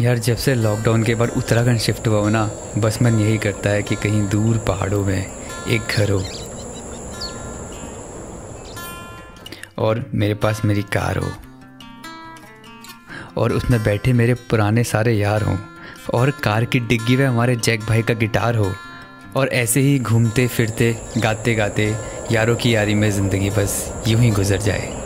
यार, जब से लॉकडाउन के बाद उत्तराखंड शिफ्ट हुआ हो ना, बस मन यही करता है कि कहीं दूर पहाड़ों में एक घर हो। और मेरे पास मेरी कार हो। और उसमें बैठे मेरे पुराने सारे यार हों। और कार की डिग्गी में हमारे जैक भाई का गिटार हो। और ऐसे ही घूमते फिरते गाते गाते यारों की यारी में ज़िंदगी बस यूँ ही गुजर जाए।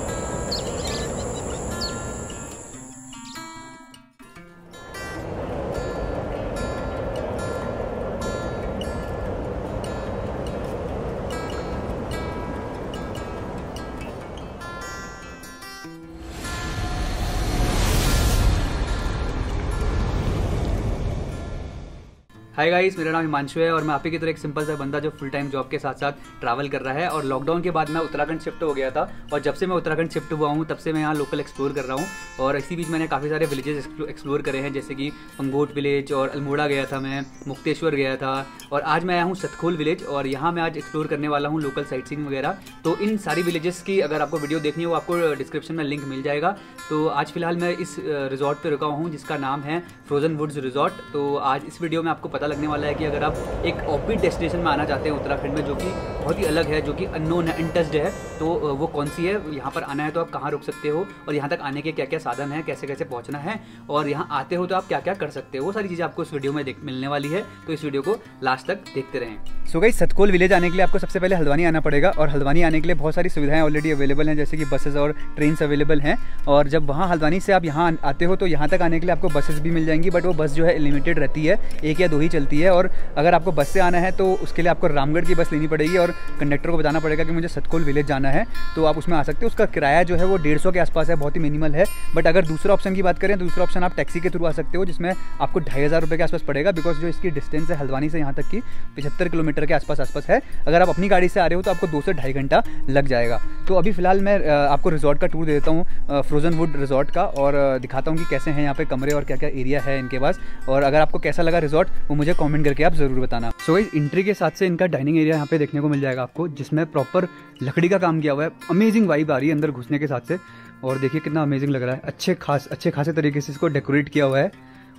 हाय गाइस मेरा नाम हिमांशु है और मैं आप ही की तरह एक सिंपल सा बंदा जो फुल टाइम जॉब के साथ साथ ट्रैवल कर रहा है और लॉकडाउन के बाद मैं उत्तराखंड शिफ्ट हो गया था और जब से मैं उत्तराखंड शिफ्ट हुआ हूँ, तब से मैं यहाँ लोकल एक्सप्लोर कर रहा हूँ और इसी बीच मैंने काफ़ी सारे विलेजेस एक्सप्लोर करे हैं, जैसे कि पंगोट विलेज और अल्मोड़ा गया था मैं मुक्तेश्वर गया था और आज मैं आया हूँ सतखोल विलेज और यहाँ मैं आज एक्सप्लोर करने वाला हूँ लोकल साइट सीइंग वगैरह। तो इन सारी विलेजेस की अगर आपको वीडियो देखनी हो, आपको डिस्क्रिप्शन में लिंक मिल जाएगा। तो आज फ़िलहाल मैं इस रिजॉर्ट पर रुका हूँ, जिसका नाम है फ्रोजन वुड्स रिजॉर्ट तो आज इस वीडियो में आपको पता लगने वाला है कि अगर आप एक ऑफबीट डेस्टिनेशन में आना चाहते हैं उत्तराखंड में, जो कि बहुत ही अलग है, जो कि अननोन है इंटस्ड है। तो वो कौन सी है? यहाँ पर आना है तो आप कहाँ रुक सकते हो? और यहाँ तक आने के क्या क्या साधन है? कैसे कैसे पहुँचना है? और यहाँ आते हो तो आप क्या क्या कर सकते हो? वो सारी चीज़ें आपको इस वीडियो में देख, मिलने वाली है। तो इस वीडियो को लास्ट तक देखते रहें। सो गई सतकोल विलेज आने के लिए आपको सबसे पहले हल्द्वानी आना पड़ेगा। और हल्द्वानी आने के लिए बहुत सारी सुविधाएँ ऑलरेडी अवेलेबल हैं, जैसे कि बसेस और ट्रेन अवेलेबल हैं। और जब वहाँ हल्द्वानी से आप यहाँ आते हो तो यहाँ तक आने के लिए आपको बसेस भी मिल जाएँगी। बट वो बस जो है लिमिटेड रहती है। एक या दो ही चलती है। और अगर आपको बस से आना है तो उसके लिए आपको रामगढ़ की बस लेनी पड़ेगी। और कंडक्टर को बताना पड़ेगा कि मुझे सतकोल विलेज जाना है तो आप उसमें आ सकते हो। उसका किराया जो है वो डेढ़ के आसपास है, बहुत ही मिनिमल है। बट अगर दूसरे ऑप्शन की बात करें तो दूसरा ऑप्शन आप टैक्सी के थ्रू आ सकते हो, जिसमें आपको ढाई हज़ार रुपये के आसपास पड़ेगा बिकॉज़ जो इसकी डिस्टेंस है हल्द्वानी से यहाँ तक की पचहत्तर किलोमीटर के आसपास आसपास है। अगर आप अपनी गाड़ी से आ रहे हो तो आपको दो से ढाई घंटा लग जाएगा। तो अभी फ़िलहाल मैं आपको रिजॉर्ट का टूर दे देता हूँ फ्रोजन वुड रिजॉर्ट का और दिखाता हूँ कि कैसे हैं यहाँ पे कमरे और क्या क्या एरिया है इनके पास। और अगर आपको कैसा लगा रिजॉर्ट वो मुझे कॉमेंट करके आप ज़रूर बताना। सो so, इंट्री के साथ से इनका डाइनिंग एरिया यहाँ पे देखने को मिल जाएगा आपको जिसमें प्रॉपर लकड़ी का काम किया हुआ है। अमेजिंग वाइब आ रही है अंदर घुसने के साथ से। और देखिए कितना अमेजिंग लग रहा है। अच्छे खास अच्छे खासे तरीके से इसको डेकोरेट किया हुआ है।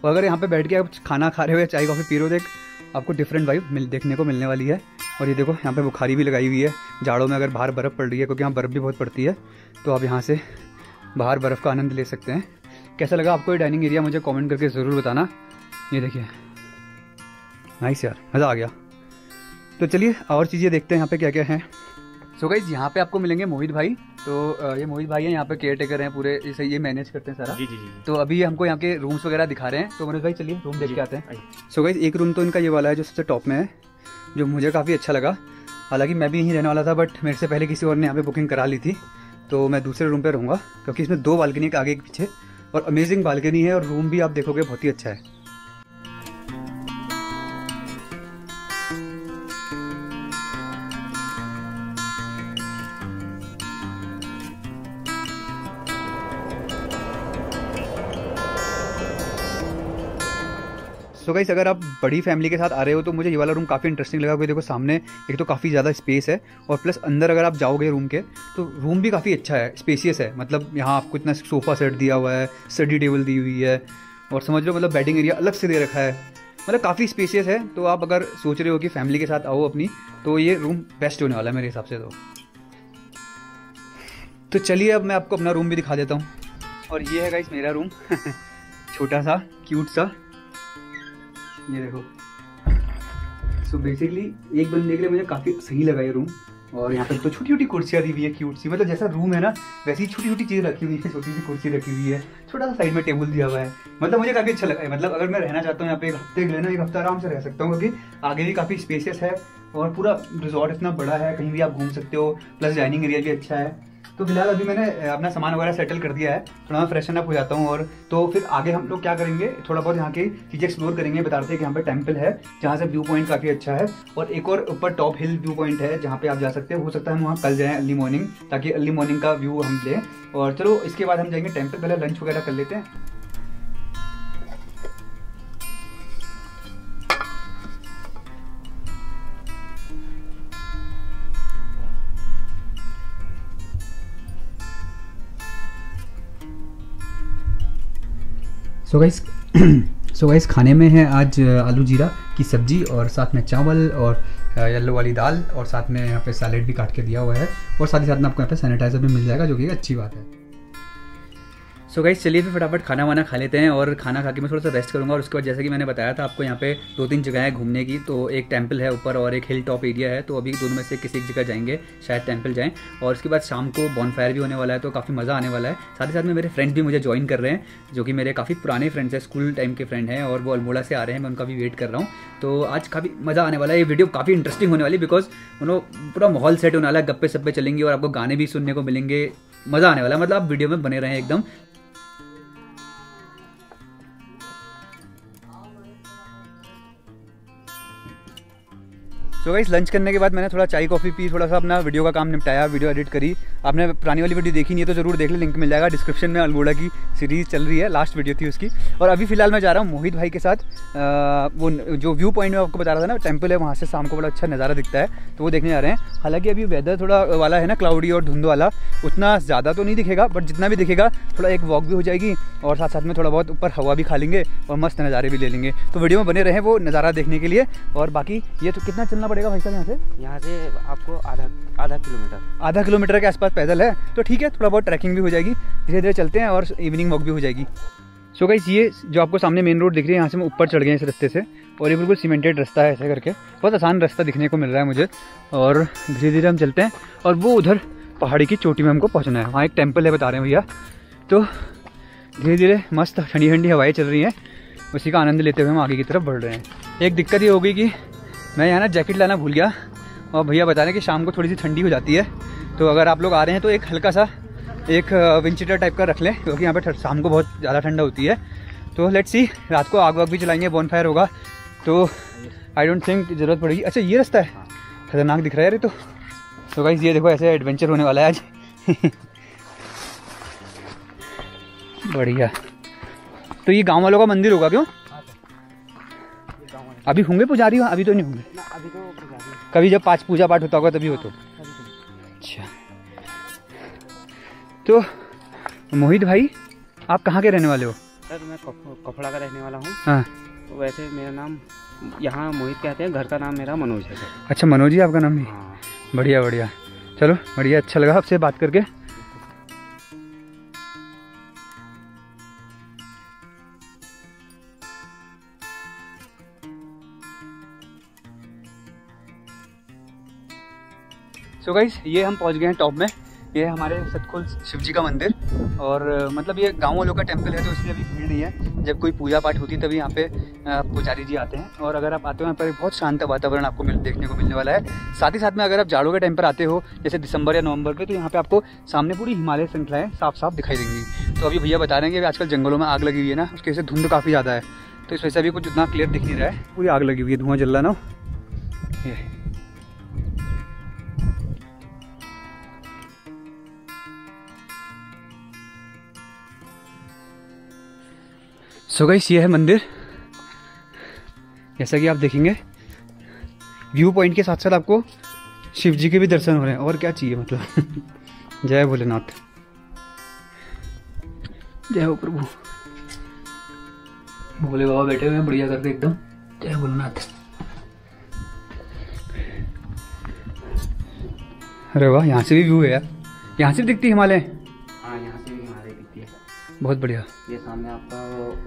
और अगर यहाँ पे बैठ के आप खाना खा रहे हो चाय कॉफ़ी पी रहे हो देख आपको डिफरेंट वाइब मिल देखने को मिलने वाली है। और ये देखो यहाँ पे बुखारी भी लगाई हुई है। जाड़ों में अगर बाहर बर्फ़ पड़ रही है क्योंकि यहाँ बर्फ़ भी बहुत पड़ती है तो आप यहाँ से बाहर बर्फ़ का आनंद ले सकते हैं। कैसा लगा आपको ये डाइनिंग एरिया? मुझे कमेंट करके ज़रूर बताना। ये देखिए। नाइस यार मज़ा आ गया। तो चलिए और चीज़ें देखते हैं यहाँ पे क्या क्या है। सो so गाइज़ यहाँ पे आपको मिलेंगे मोहित भाई। तो ये मोहित भाई हैं यहाँ पे केयर टेकर हैं पूरे इसे ये मैनेज करते हैं सारा। जी जी जी तो अभी हमको यहाँ के रूम्स वगैरह दिखा रहे हैं। तो मनोज भाई चलिए रूम देख के आते हैं। सो गाइज़ एक रूम तो इनका ये वाला है जो सबसे टॉप में है। जो मुझे काफ़ी अच्छा लगा। हालाँकि मैं भी यहीं रहने वाला था बट मेरे से पहले किसी और ने यहाँ पे बुकिंग करा ली थी। तो मैं दूसरे रूम पे रहूँगा, क्योंकि इसमें दो बालकनी आगे के पीछे और अमेजिंग बालकनी है और रूम भी आप देखोगे बहुत ही अच्छा है। सो गाइस अगर आप बड़ी फैमिली के साथ आ रहे हो तो मुझे ये वाला रूम काफ़ी इंटरेस्टिंग लगा, क्योंकि देखो सामने एक तो काफ़ी ज़्यादा स्पेस है, और प्लस अंदर अगर आप जाओगे रूम के तो रूम भी काफ़ी अच्छा है स्पेसियस है। मतलब यहाँ आपको इतना सोफ़ा सेट दिया हुआ है स्टडी टेबल दी हुई है, और समझ लो मतलब बैटिंग एरिया अलग से दे रखा है। मतलब काफ़ी स्पेसियस है तो आप अगर सोच रहे हो कि फैमिली के साथ आओ अपनी तो ये रूम बेस्ट होने वाला है मेरे हिसाब से तो। तो चलिए, अब मैं आपको अपना रूम भी दिखा देता हूँ। और ये है गाइस मेरा रूम छोटा सा क्यूट सा। ये देखो। सो so बेसिकली एक बंदे के लिए मुझे काफ़ी सही लगा ये रूम और यहाँ पर तो छोटी छोटी कुर्सियाँ दी हुई है क्यूट सी। मतलब जैसा रूम है ना, वैसी छोटी छोटी चीज़ रखी हुई है छोटी सी कुर्सी रखी हुई है। छोटा सा साइड में टेबल दिया हुआ है। मतलब मुझे काफ़ी अच्छा लगा है मतलब अगर मैं रहना चाहता हूँ यहाँ पे एक हफ़्ते के लिए ना, एक हफ़्ता आराम से रह सकता हूँ क्योंकि आगे भी काफ़ी स्पेसियस है। और पूरा रिजॉर्ट इतना बड़ा है, कहीं भी आप घूम सकते हो प्लस डाइनिंग एरिया भी अच्छा है। तो फ़िलहाल अभी मैंने अपना सामान वगैरह सेटल कर दिया है, थोड़ा मैं फ्रेशन अप हो जाता हूँ और तो फिर आगे हम लोग क्या करेंगे, थोड़ा बहुत यहाँ की चीज़ें एक्सप्लोर करेंगे बताते हैं कि यहाँ पे टेंपल है, जहाँ से व्यू पॉइंट काफ़ी अच्छा है, और एक और ऊपर टॉप हिल व्यू पॉइंट है, जहाँ पे आप जा सकते हैं, हो सकता है हम वहाँ कल जाएँ अर्ली मॉर्निंग ताकि अर्ली मॉर्निंग का व्यू हम लें। और चलो, इसके बाद हम जाएँगे टेंपल पहले लंच वगैरह कर लेते हैं। सो गाइस सो गाइस खाने में है आज आलू जीरा की सब्ज़ी और साथ में चावल और येलो वाली दाल और साथ में यहाँ पे सैलेड भी काट के दिया हुआ है और साथ ही साथ में आपको यहाँ पे सैनिटाइजर भी मिल जाएगा, जो कि अच्छी बात है। सो गाइस चलिए फिर फटाफट खाना वाना खा लेते हैं और खाना खा के मैं थोड़ा सा रेस्ट करूँगा और उसके बाद जैसे कि मैंने बताया था, आपको यहाँ पे दो तीन जगह है घूमने की तो एक टेंपल है ऊपर और एक हिल टॉप एरिया है तो अभी दोनों में से किसी एक जगह जाएँगे, शायद टेंपल जाएँ। और उसके बाद शाम को बॉन फायर भी होने वाला है तो काफ़ी मज़ा आने वाला है। साथ ही साथ में मेरे फ्रेंड्स भी मुझे ज्वाइन कर रहे हैं, जो कि मेरे काफ़ी पुराने फ्रेंड्स हैं स्कूल टाइम के फ्रेंड हैं और वो अल्मोड़ा से आ रहे हैं, मैं उनका भी वेट कर रहा हूँ। तो आज काफ़ी मज़ा आने वाला है, ये वीडियो काफ़ी इंटरेस्टिंग होने वाली बिकॉज़ उन्होंने पूरा माहौल सेट होने वाला है, गप्पे सप्पे चलेंगे और आपको गाने भी सुनने को मिलेंगे, मज़ा आने वाला है। मतलब आप वीडियो में बने रहें एकदम। सो गाइस लंच करने के बाद मैंने थोड़ा चाय कॉफ़ी पी, थोड़ा सा अपना वीडियो का काम निपटाया वीडियो एडिट करी। आपने पुरानी वाली वीडियो देखी नहीं है तो ज़रूर देख ले लिंक मिल जाएगा डिस्क्रिप्शन में अल्मोड़ा की सीरीज़ चल रही है लास्ट वीडियो थी उसकी। और अभी फ़िलहाल मैं जा रहा हूँ मोहित भाई के साथ। आ, वो जो व्यू पॉइंट में आपको बता रहा था ना टेंपल है वहाँ से शाम को बड़ा अच्छा नज़ारा दिखता है तो वो देखने जा रहे हैं। हालाँकि अभी वेदर थोड़ा वाला है ना क्लाउडी और धुंध वाला उतना ज़्यादा तो नहीं दिखेगा बट जितना भी दिखेगा थोड़ा एक वॉक भी हो जाएगी और साथ साथ में थोड़ा बहुत ऊपर हवा भी खा लेंगे और मस्त नज़ारे भी ले लेंगे। तो वीडियो में बने रहें वो नज़ारा देखने के लिए और बाकी ये तो कितना चलना पड़ेगा भाई साहब यहाँ से? यहाँ से आपको आधा आधा किलोमीटर। आधा किलोमीटर के आसपास पैदल है तो ठीक है, थोड़ा बहुत ट्रैकिंग भी हो जाएगी धीरे धीरे चलते हैं और इवनिंग वॉक भी हो जाएगी। सो गाइस ये जो आपको सामने मेन रोड दिख रही है, यहाँ से हम ऊपर चढ़ गए इस रास्ते से, और ये बिल्कुल सीमेंटेड रास्ता है ऐसे करके। बहुत आसान रास्ता दिखने को मिल रहा है मुझे, और धीरे धीरे हम चलते हैं, और वो उधर पहाड़ी की चोटी में हमको पहुँचना है। वहाँ एक टेंपल है, बता रहे हैं भैया। तो धीरे धीरे मस्त ठंडी ठंडी हवाएँ चल रही हैं, उसी का आनंद लेते हुए हम आगे की तरफ़ बढ़ रहे हैं। एक दिक्कत ये होगी कि मैं यहाँ ना जैकेट लाना भूल गया, और भैया बता रहे हैं कि शाम को थोड़ी सी ठंडी हो जाती है तो अगर आप लोग आ रहे हैं तो एक हल्का सा एक विंचीटर टाइप का रख लें क्योंकि यहाँ पे शाम को बहुत ज़्यादा ठंडा होती है। तो लेट्स सी रात को आग वाग भी चलाएँगे बॉन फायर होगा। तो आई डोंट थिंक ज़रूरत पड़ेगी। अच्छा ये रास्ता है। खतरनाक दिख रहा है अरे तो। तो गाइज़ ये देखो ऐसे एडवेंचर होने वाला है आज। बढ़िया। तो ये गाँव वालों का मंदिर होगा क्यों? अभी होंगे पुजारी अभी तो नहीं होंगे। अभी तो कभी जब पाँच पूजा पाठ होता होगा तभी हो तो तो मोहित भाई आप कहाँ के रहने वाले हो? सर मैं कपड़ा का रहने वाला हूँ। हाँ। वैसे मेरा नाम यहाँ मोहित कहते हैं घर का नाम मेरा मनोज है सर। अच्छा मनोज जी आपका नाम है? हाँ। बढ़िया बढ़िया। चलो बढ़िया अच्छा लगा आपसे बात करके। सो so गाइस ये हम पहुँच गए हैं टॉप में। ये हमारे सतकुल शिव जी का मंदिर। और मतलब ये गाँव वालों का टेंपल है तो इसलिए अभी भीड़ नहीं है। जब कोई पूजा पाठ होती है, तभी यहाँ पे पुजारी जी आते हैं। और अगर आप आते हो, यहाँ पर बहुत शांत वातावरण आपको मिल, देखने को मिलने वाला है। साथ ही साथ में अगर आप जाड़ों के टाइम पर आते हो, जैसे दिसंबर या नवंबर पे तो यहाँ पे आपको सामने पूरी हिमालय श्रृंखलाएँ साफ़ साफ़ दिखाई देंगी। तो अभी भैया बता रहे हैं कि आजकल जंगलों में आग लगी हुई है ना, उसकी वजह से धुंध काफ़ी ज़्यादा है। तो इस वजह से अभी कुछ उतना क्लियर दिख नहीं रहा है। पूरी आग लगी हुई है, धुआँ जल रहा ना। ये सो गाइस ये है मंदिर। जैसा कि आप देखेंगे व्यू पॉइंट के साथ साथ आपको शिव जी के भी दर्शन हो रहे हैं। और क्या चाहिए मतलब? जय भोलेनाथ। जय हो प्रभु। भोले बाबा बैठे हुए हैं बढ़िया करके एकदम। जय भोलेनाथ। अरे वाह, यहाँ से भी व्यू है यार। यहाँ से भी दिखती हिमालय। बहुत बढ़िया। ये सामने आपका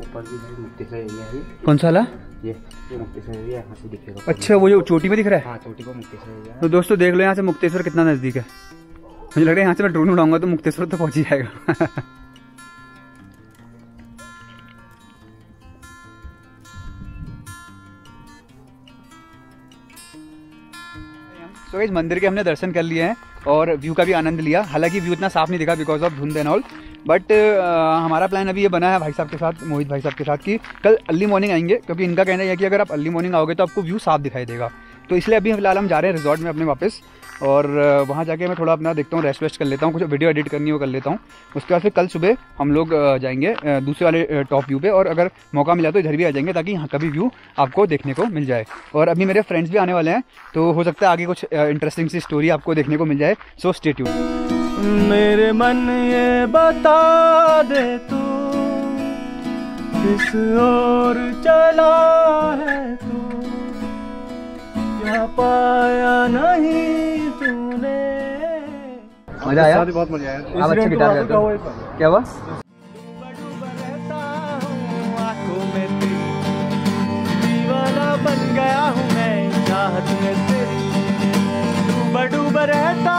ऊपर भी है मुक्तेश्वर एरिया है। कौन सा वाला? ये ये मुक्तेश्वर एरिया यहाँ से दिखेगा। अच्छा वो जो चोटी में दिख रहा है? हाँ चोटी को मुक्तेश्वर एरिया तो दोस्तों देख लो यहाँ से मुक्तेश्वर कितना नज़दीक है। मुझे लग रहा है यहाँ से मैं ड्रोन उड़ाऊँगा तो मुक्तेश्वर तो पहुँच ही जाएगा। तो इस मंदिर के हमने दर्शन कर लिए हैं और व्यू का भी आनंद लिया। हालाँकि व्यू इतना साफ़ नहीं दिखा बिकॉज़ ऑफ़ धुंध एंड ऑल बट हमारा प्लान अभी ये बना है भाई साहब के साथ, मोहित भाई साहब के साथ कि कल अर्ली मॉर्निंग आएँगे, क्योंकि इनका कहना है कि अगर आप अर्ली मॉर्निंग आओगे तो आपको व्यू साफ़ दिखाई देगा। तो इसलिए अभी फ़िलहाल हम जा रहे हैं रिजॉर्ट में अपने वापस, और वहाँ जाके मैं थोड़ा अपना देखता हूँ रेस्ट वेस्ट कर लेता हूँ, कुछ वीडियो एडिट करनी हो कर लेता हूँ। उसके बाद फिर कल सुबह हम लोग जाएँगे दूसरे वाले टॉप व्यू पे, और अगर मौका मिला तो इधर भी आ जाएँगे ताकि यहाँ का भी व्यू आपको देखने को मिल जाए। और अभी मेरे फ्रेंड्स भी आने वाले हैं तो हो सकता है आगे कुछ इंटरेस्टिंग सी स्टोरी आपको देखने को मिल जाए सो स्टेट यू मेरे मन ये बता दे तू किस ओर चला है तू? क्या पाया नहीं तूने? मज़ा आया? बहुत मज़ा आया। आप अच्छे गिटार गाते हो। क्या हुआ रहता हूँ। आँखों में तेरी दीवाना बन गया हूँ मैं चाहत में तेरी डूबा डूबा रहता